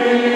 Amen.